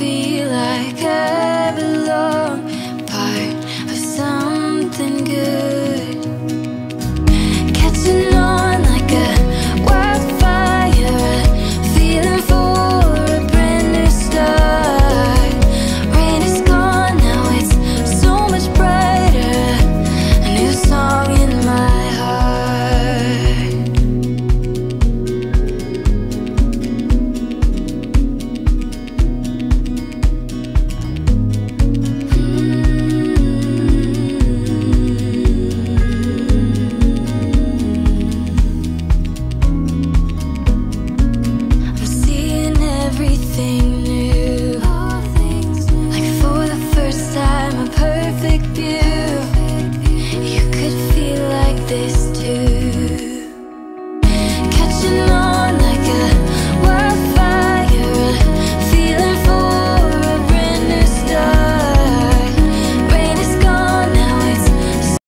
The.